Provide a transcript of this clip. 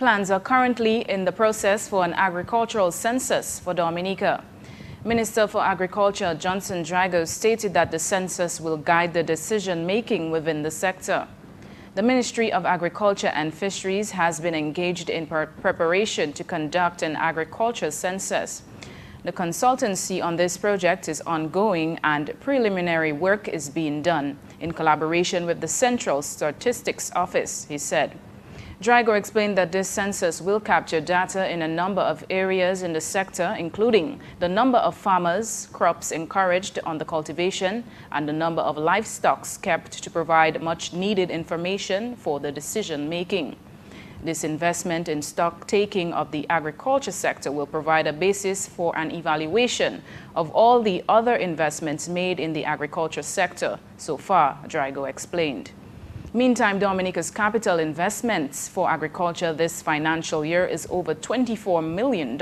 Plans are currently in the process for an agricultural census for Dominica. Minister for Agriculture Johnson Drigo stated that the census will guide the decision-making within the sector. The Ministry of Agriculture and Fisheries has been engaged in preparation to conduct an agriculture census. The consultancy on this project is ongoing and preliminary work is being done in collaboration with the Central Statistics Office, he said. Drigo explained that this census will capture data in a number of areas in the sector, including the number of farmers, crops encouraged on the cultivation, and the number of livestock kept to provide much needed information for the decision making. This investment in stock taking of the agriculture sector will provide a basis for an evaluation of all the other investments made in the agriculture sector so far, Drigo explained. Meantime, Dominica's capital investments for agriculture this financial year is over $24 million.